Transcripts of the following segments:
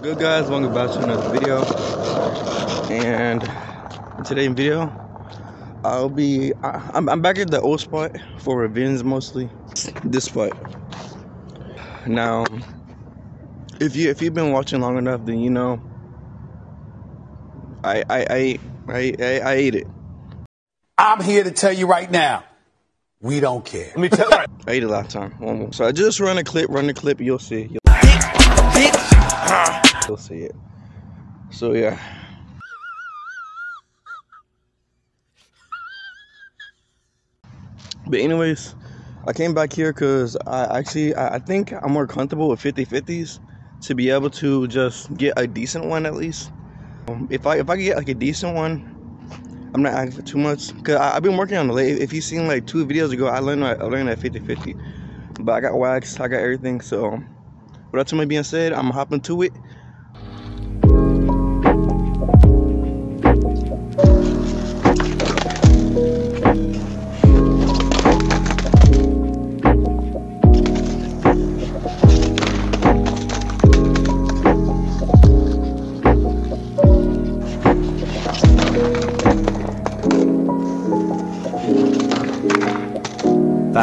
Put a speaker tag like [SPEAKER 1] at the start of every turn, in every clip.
[SPEAKER 1] Good guys, welcome back to another video. And in today's video, I'll be I, I'm, I'm back at the old spot for revenge mostly. This spot. Now, if you if you've been watching long enough, then you know I I I I, I, I ate it.
[SPEAKER 2] I'm here to tell you right now, we don't care.
[SPEAKER 3] Let me tell you.
[SPEAKER 1] I ate it last time. One more. So I just run a clip, run the clip, you'll see. You'll, you'll see it. So yeah. But anyways, I came back here because I actually I, think I'm more comfortable with 50-50s to be able to just get a decent one at least. Um, if I if I get like a decent one, I'm not asking for too much because I've been working on the late. If you seen like two videos ago, I learned I learned at 50-50, but I got wax, I got everything. So, with that to my being said, I'm hopping to it.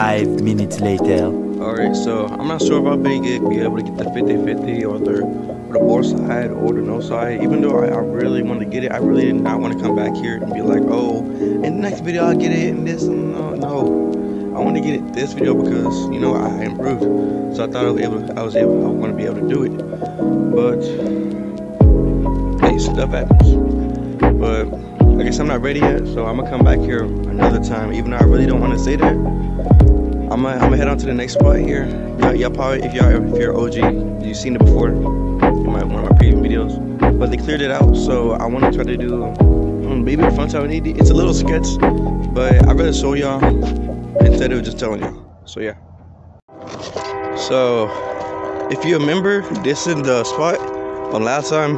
[SPEAKER 4] Five minutes later.
[SPEAKER 1] Alright, so I'm not sure if I'll be, be able to get the 50-50 or the, or the side or the no side. Even though I, I really want to get it, I really did not want to come back here and be like, oh, in the next video I'll get it and this and no, no. I want to get it this video because, you know, I improved. So I thought I was able, I was able, I want to be able to do it. But, hey, stuff happens. But, I guess I'm not ready yet, so I'm gonna come back here another time. Even though I really don't want to say that, I'm gonna, I'm gonna head on to the next spot here. Y'all, probably, if y'all, if you're OG, you've seen it before in my one of my previous videos. But they cleared it out, so I want to try to do um, maybe a side need. It's a little sketch, but I'd rather show y'all instead of just telling y'all. So yeah. So if you remember, this is the spot from last time.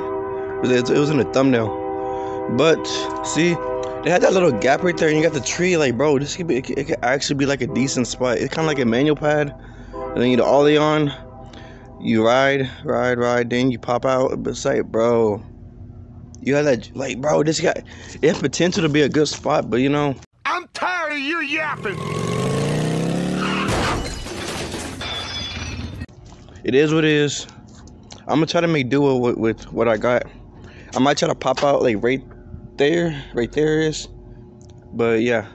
[SPEAKER 1] It was in the thumbnail. But see, they had that little gap right there, and you got the tree. Like, bro, this could be. It could, actually be like a decent spot. It's kind of like a manual pad, and then you ollie on. You ride, ride, ride. Then you pop out. But like, bro, you had that. Like, bro, this guy. It has potential to be a good spot, but you know.
[SPEAKER 3] I'm tired of you yapping.
[SPEAKER 1] It is what it is. I'm gonna try to make do with, with what I got. I might try to pop out like right there, right there is. But yeah.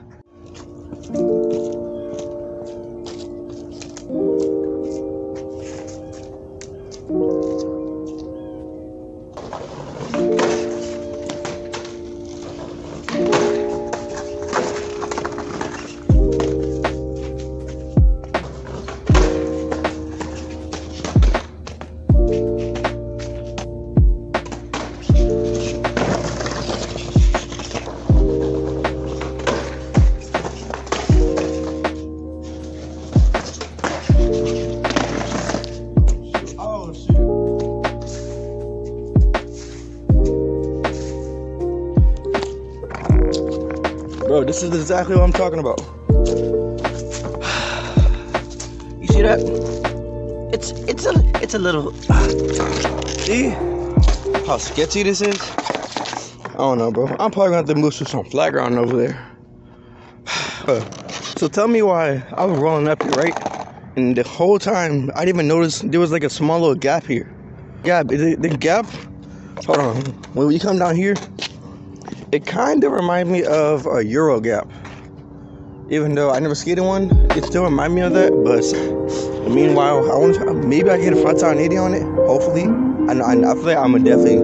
[SPEAKER 1] This is exactly what I'm talking about. You see that? It's it's a it's a little see how sketchy this is? I don't know, bro. I'm probably gonna have to move to some flat ground over there. so tell me why I was rolling up here, right? And the whole time, I didn't even notice there was like a small little gap here. Gap, the, the gap. Hold on. When you come down here, it kind of reminds me of a Euro gap. Even though I never skated one, it still reminds me of that. But meanwhile, I want to maybe I get a front tire 80 on it. Hopefully, I I, I feel like I'm gonna definitely.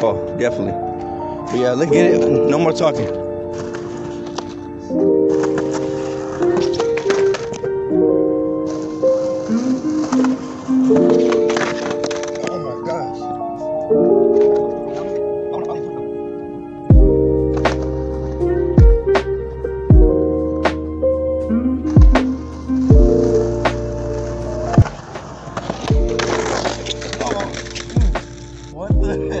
[SPEAKER 1] Oh, definitely. But yeah, let's get it. No more talking. Oh my gosh. What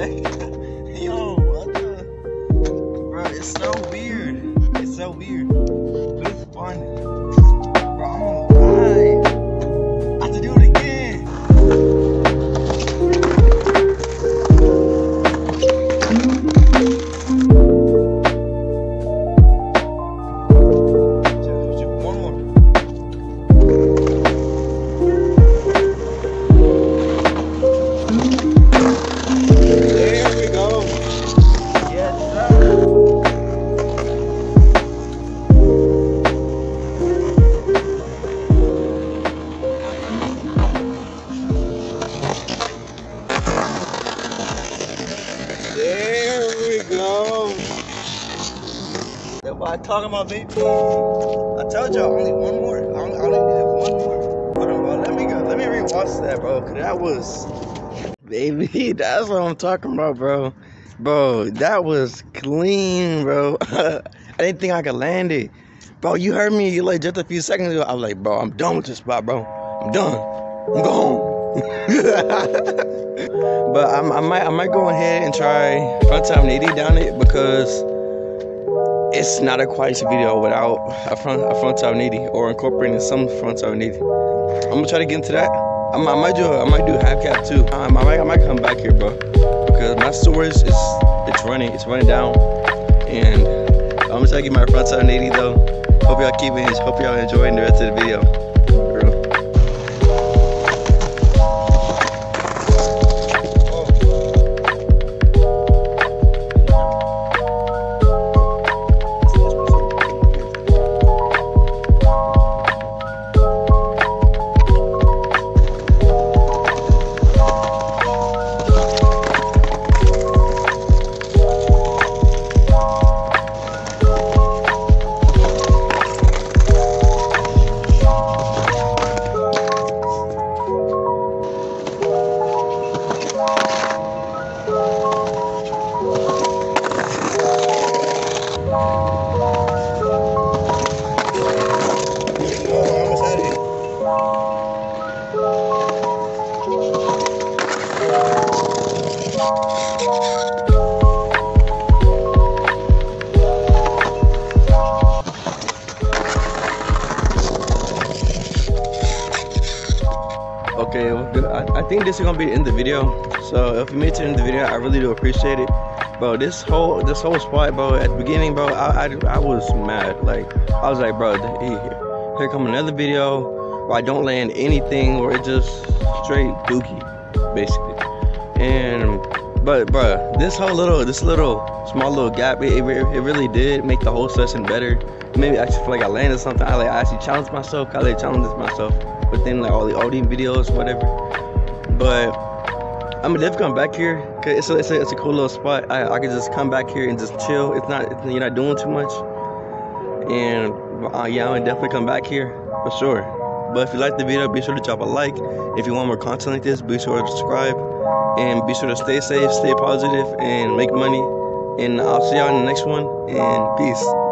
[SPEAKER 1] the I talking about baby. I told y'all only one more. I only, I only one more. Hold on, bro. Let me go. Let me rewatch that, bro. Cause that was, baby. That's what I'm talking about, bro. Bro, that was clean, bro. I didn't think I could land it, bro. You heard me like just a few seconds ago. I was like, bro, I'm done with this spot, bro. I'm done. I'm going. but I'm, I might, I might go ahead and try front time 80 down it because it's not a quality video without a front a front top 80 or incorporating some front top 80. I'm gonna try to get into that. I might, I might do I might do half cab too. I might I might come back here, bro, because my storage is it's running it's running down, and I'm gonna try to get my front top 80 though. Hope y'all keep it. Hope y'all enjoying the rest of the video. Okay. I, I think this is gonna be in the video. So if you made it to the video, I really do appreciate it. Bro, this whole this whole spot, bro, at the beginning, bro, I, I, I was mad. Like I was like, bro, here, here come another video where I don't land anything, or it just straight dookie, basically. And but bro, this whole little this little small little gap, it, it, it really did make the whole session better. Maybe I just feel like I landed something. I like I actually challenged myself. I like challenged myself within like all the all videos, whatever. But I'm gonna definitely come back here because it's a, it's, a, it's a cool little spot. I, I can just come back here and just chill. It's not it's, you're not doing too much. And uh, yeah, I'm definitely come back here for sure. But if you like the video, be sure to drop a like. If you want more content like this, be sure to subscribe. And be sure to stay safe, stay positive, and make money. And I'll see y'all in the next one. And peace.